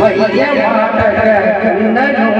ಮೈಯ ಮಾಡಕ ಕಣ್ಣನು